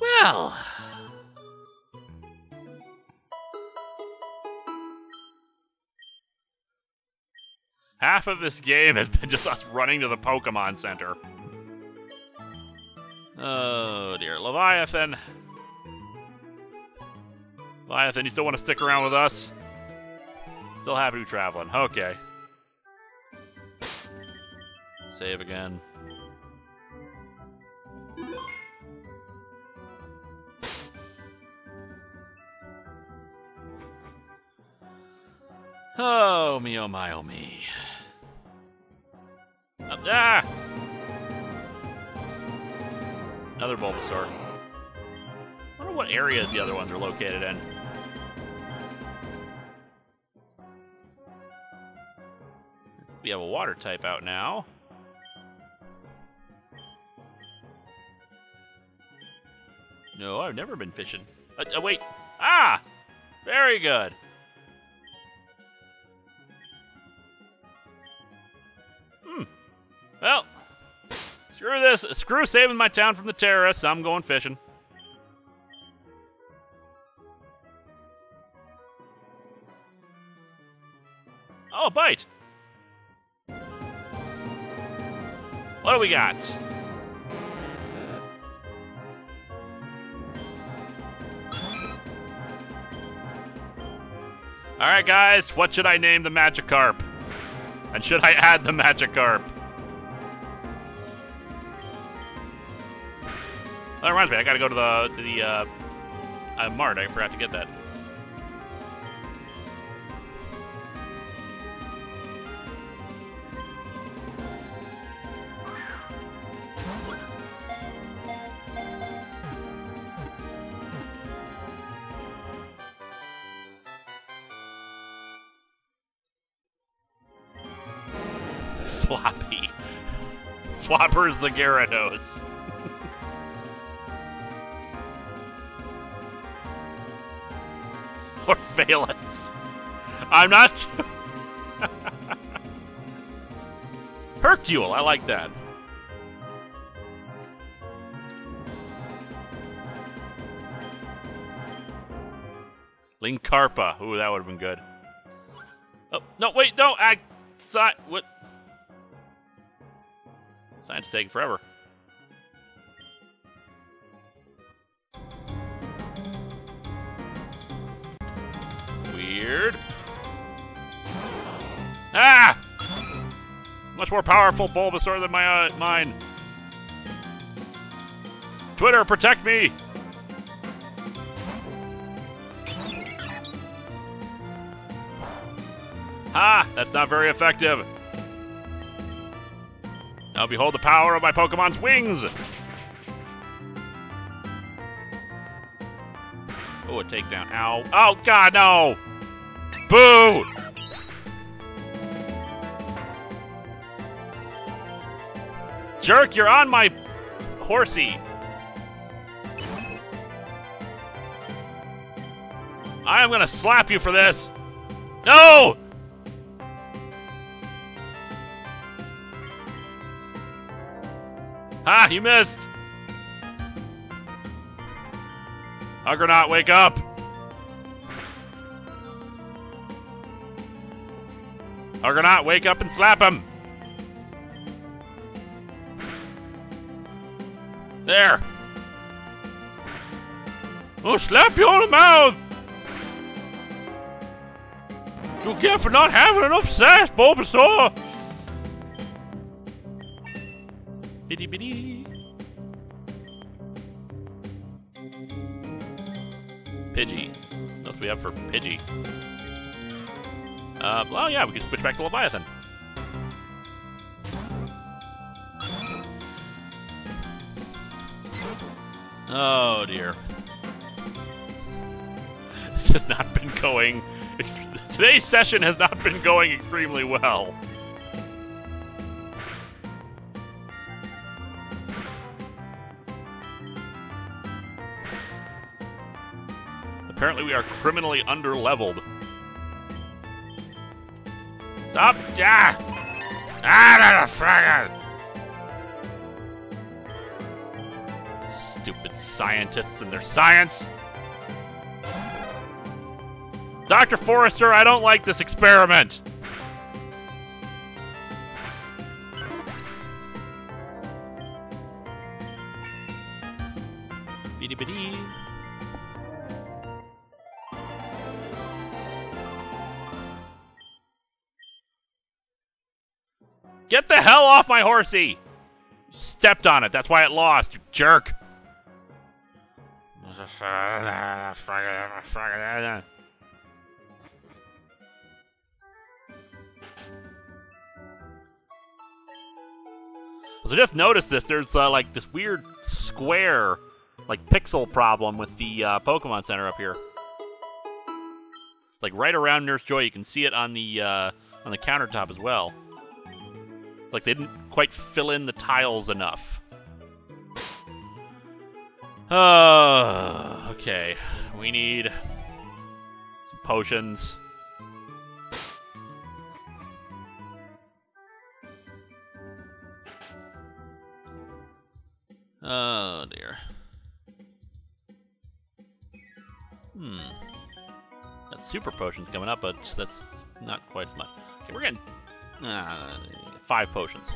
Well. Half of this game has been just us running to the Pokemon Center. Oh dear. Leviathan. Leviathan, you still want to stick around with us? Still happy to be traveling. Okay. Save again. Oh, me, oh my, oh me. Uh, ah! Another Bulbasaur. I wonder what areas the other ones are located in. We have a water type out now. No, I've never been fishing. Uh, uh, wait. Ah! Very good. Hmm. Well, screw this. Screw saving my town from the terrorists. I'm going fishing. Oh, bite. What do we got? All right, guys, what should I name the Magikarp? And should I add the Magikarp? That reminds me, I gotta go to the to the uh, uh, Mart. I forgot to get that. Floppers the Gyarados. or Valus. I'm not. Hercule, I like that. Linkarpa. Ooh, that would have been good. Oh, no, wait, no, I. What? Science taking forever. Weird. Ah! Much more powerful Bulbasaur than my uh, mine. Twitter, protect me! Ha! That's not very effective. Now behold the power of my Pokemon's wings! Oh, a takedown. Ow. Oh, God, no! Boo! Jerk, you're on my horsey. I am gonna slap you for this. No! Ah, you missed. Huggernaut, wake up. Huggernaut, wake up and slap him. There. Oh, slap you on the mouth. You get for not having enough sass, Bulbasaur. Bitty bitty. Pidgey. What else we have for Pidgey? Uh, well, yeah, we can switch back to Leviathan. Oh dear. This has not been going. Today's session has not been going extremely well. Apparently, we are criminally underleveled. Stop! Ah! Ah, fraggle! Stupid scientists and their science. Dr. Forrester, I don't like this experiment. Off my horsey! Stepped on it, that's why it lost, you jerk! So just notice this. There's uh, like this weird square, like pixel problem with the uh, Pokemon Center up here. Like right around Nurse Joy, you can see it on the uh, on the countertop as well. Like they didn't quite fill in the tiles enough. Uh, okay. We need some potions. Oh dear. Hmm. That super potion's coming up, but that's not quite much. Okay, we're getting uh, five potions.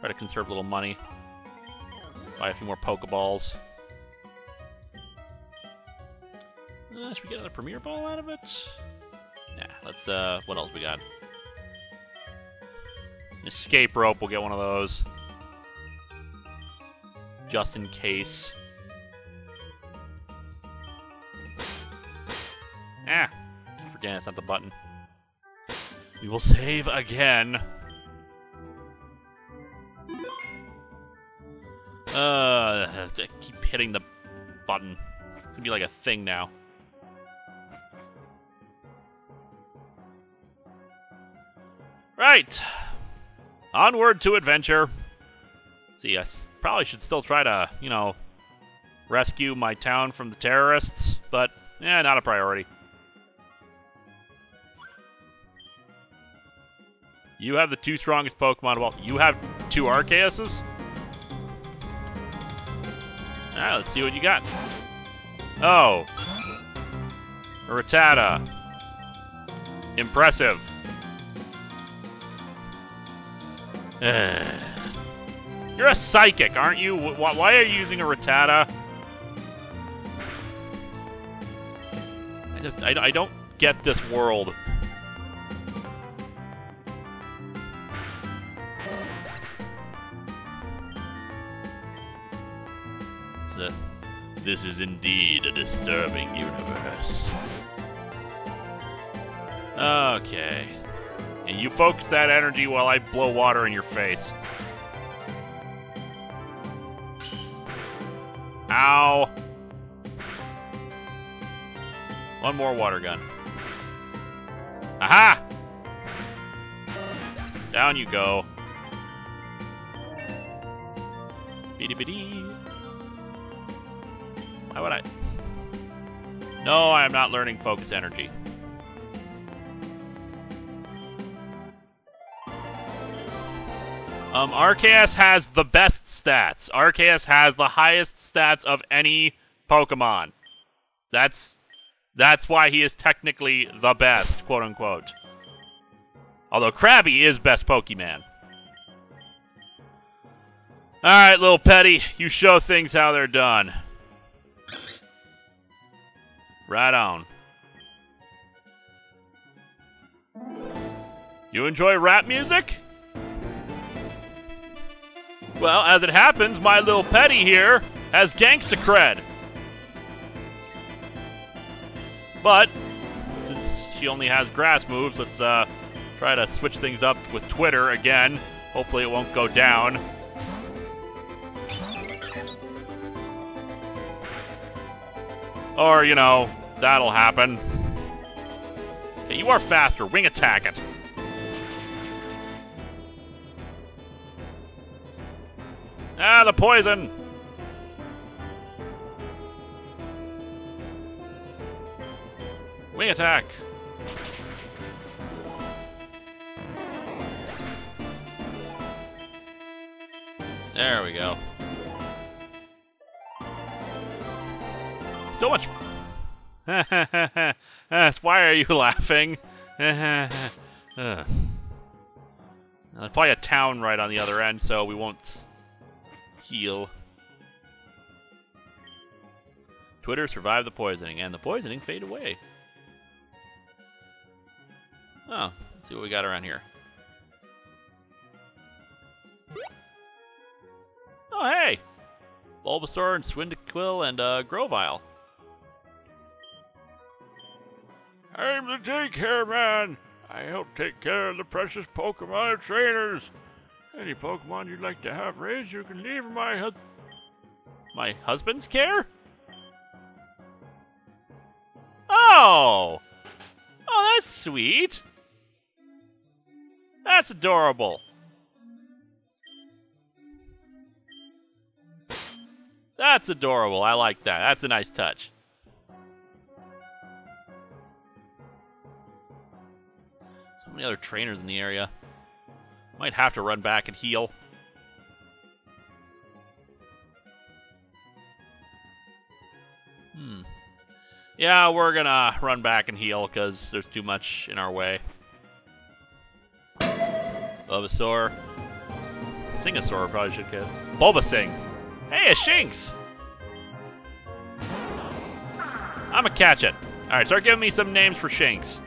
Try to conserve a little money. Buy a few more Pokeballs. Uh, should we get another Premier Ball out of it? Yeah, let's, uh, what else we got? Escape Rope, we'll get one of those just in case. Ah, forget it's not the button. We will save again. Uh, I keep hitting the button. It's gonna be like a thing now. Right. Onward to adventure. See, I probably should still try to, you know, rescue my town from the terrorists, but, yeah, not a priority. You have the two strongest Pokemon. Well, you have two Arceuses? Alright, let's see what you got. Oh. A Rattata. Impressive. You're a psychic, aren't you? Why are you using a Rattata? I just, I, I don't get this world. This is indeed a disturbing universe. Okay. And you focus that energy while I blow water in your face. Ow. One more water gun. Aha! Down you go. Bitty. Why would I? No, I am not learning focus energy. Um, Arceus has the best stats. Arceus has the highest stats of any Pokemon. That's that's why he is technically the best, quote unquote. Although Krabby is best Pokemon. Alright, little Petty, you show things how they're done. Right on. You enjoy rap music? Well, as it happens, my little petty here has gangsta cred. But, since she only has grass moves, let's uh, try to switch things up with Twitter again. Hopefully it won't go down. Or, you know, that'll happen. Okay, you are faster. Wing attack it. Ah, the poison! Wing attack! There we go. Why are you laughing? uh, probably a town right on the other end, so we won't heal. Twitter survived the poisoning, and the poisoning fade away. Oh, let's see what we got around here. Oh, hey! Bulbasaur and Cyndaquil and uh, Grovyle. I'm the daycare man. I help take care of the precious Pokemon trainers. Any Pokemon you'd like to have raised, you can leave my hus- my husband's care. Oh, oh, that's sweet. That's adorable. That's adorable. I like that. That's a nice touch. So many other trainers in the area. Might have to run back and heal. Hmm. Yeah, we're gonna run back and heal because there's too much in our way. Bulbasaur. Singasaur probably should get. Bulbasing. Hey, a Shinx! I'm gonna catch it. Alright, start giving me some names for Shinx.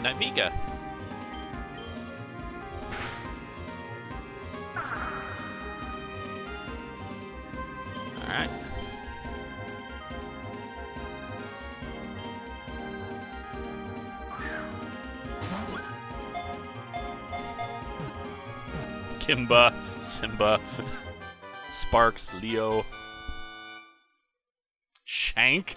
Good night. Alright. Kimba, Simba, Sparks, Leo, Shank.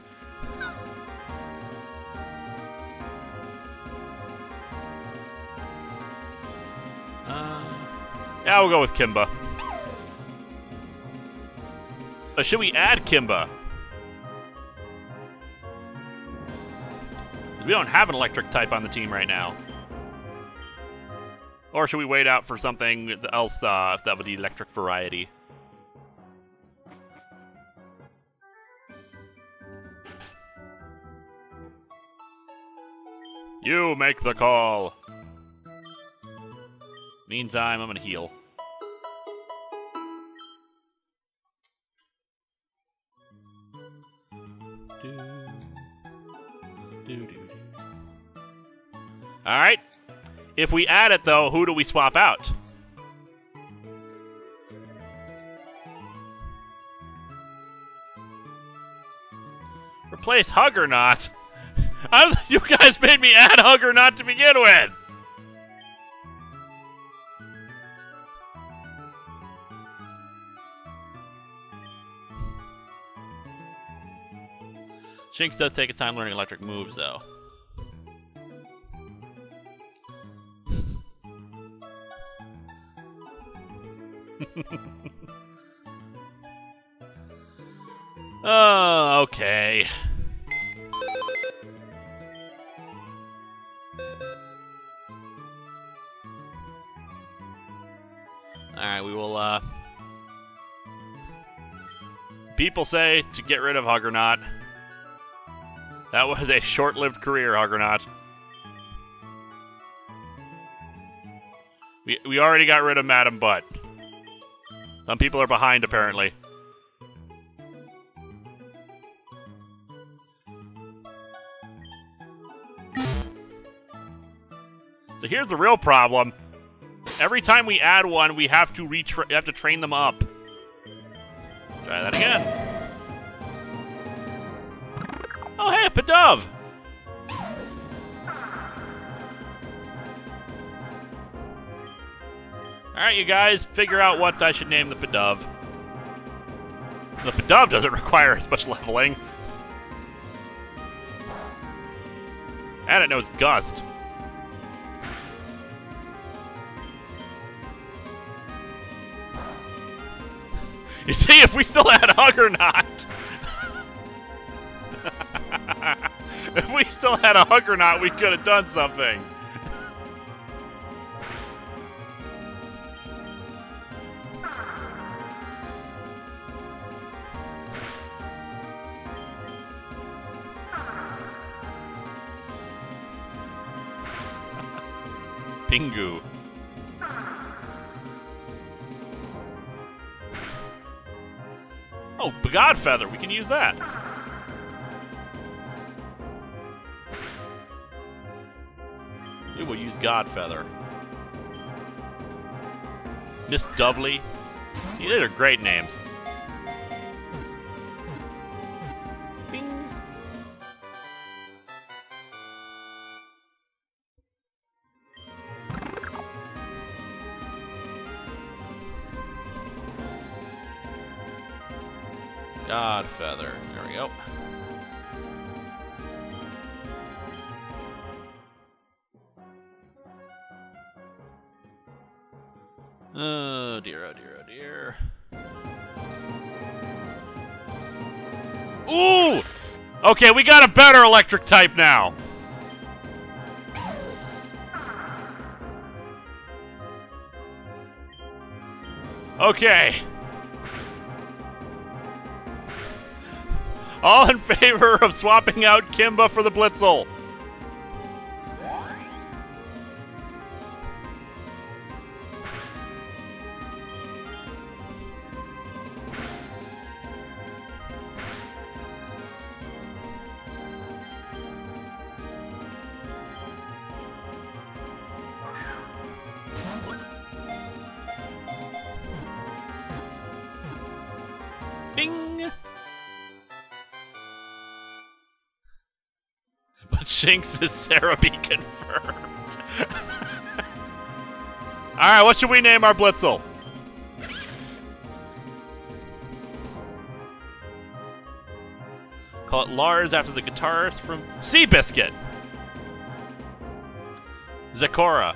Yeah, we'll go with Kimba. Uh, should we add Kimba? We don't have an electric type on the team right now. Or should we wait out for something else uh, that would be electric variety? You make the call. Meantime, I'm gonna heal. All right. If we add it, though, who do we swap out? Replace Huggernaut? I'm, you guys made me add not to begin with. Shinx does take his time learning electric moves, though. oh, okay. Alright, we will, uh... People say to get rid of Huggernaut. That was a short-lived career, Huggernaut. We, we already got rid of Madam Butt. Some people are behind, apparently. So here's the real problem. Every time we add one, we have to retra- have to train them up. Try that again. Yep, a dove! Alright, you guys, figure out what I should name the Pidove. The Pidove doesn't require as much leveling. And it knows Gust. You see if we still had Huggernaut! Still had a Huggernaut, we could have done something. Pingu. Oh, Godfeather, we can use that. We will use Godfeather. Miss Dovely. See, these are great names. Oh oh. Ooh! Okay, we got a better electric type now. Okay. All in favor of swapping out Kimba for the Blitzle. Shinx is Sarah be confirmed. Alright, what should we name our Blitzle? Call it Lars after the guitarist from Seabiscuit. Zecora.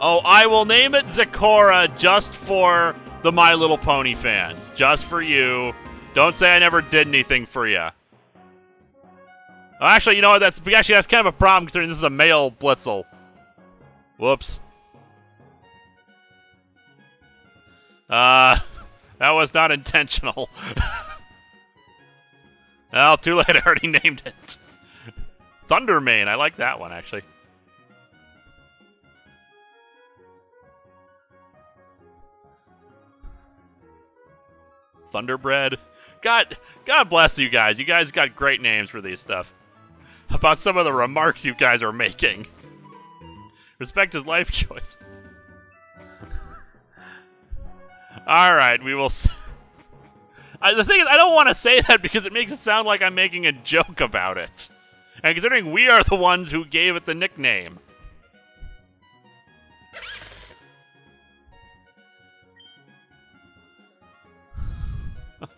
Oh, I will name it Zecora just for the My Little Pony fans. Just for you. Don't say I never did anything for you. Oh, actually, you know what? That's actually that's kind of a problem considering this is a male Blitzle. Whoops. Uh, that was not intentional. well, too late. I already named it. Thundermane. I like that one actually. Thunderbread. God, God bless you guys. You guys got great names for these stuff. About some of the remarks you guys are making. Respect his life choice. All right, we will. The thing is, I don't want to say that because it makes it sound like I'm making a joke about it. And considering we are the ones who gave it the nickname.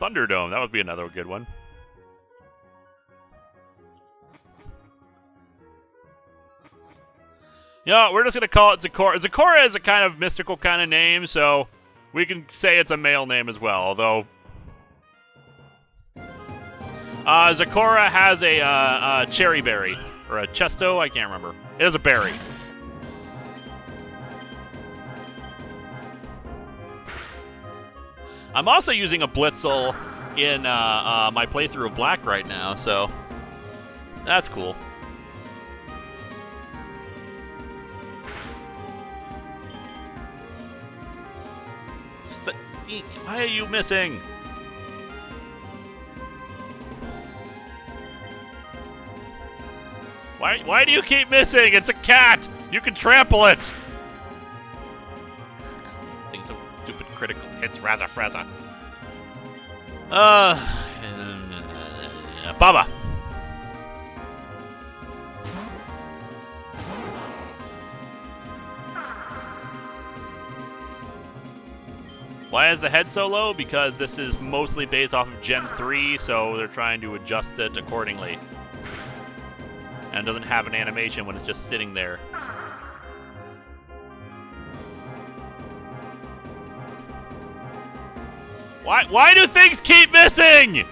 Thunderdome, that would be another good one. Yeah, we're just gonna call it Zecora. Zecora is a kind of mystical kind of name, so we can say it's a male name as well. Although, uh, Zecora has a, uh, cherry berry or a chesto. I can't remember. It has a berry. I'm also using a Blitzle in uh, uh, my playthrough of Black right now, so that's cool. St- Why are you missing? Why, why do you keep missing? It's a cat! You can trample it! Things so stupid critical hits, Razza Frazza. Uh, uh, Baba. Why is the head so low? Because this is mostly based off of Gen 3, so they're trying to adjust it accordingly. And it doesn't have an animation when it's just sitting there. Why why do things keep missing? You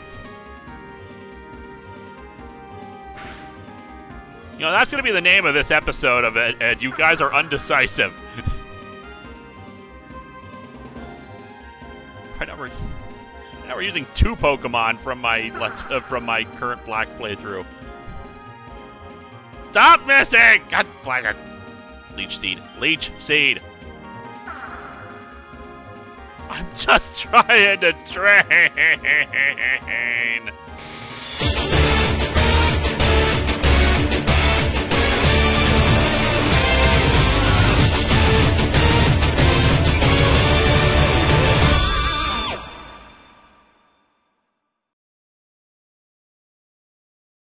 know, that's going to be the name of this episode of it, and you guys are undecisive. Now we're, now we're using two Pokemon from my let's uh, from my current Black playthrough. Stop missing! God it. Leech Seed. Leech Seed. I'm just trying to train.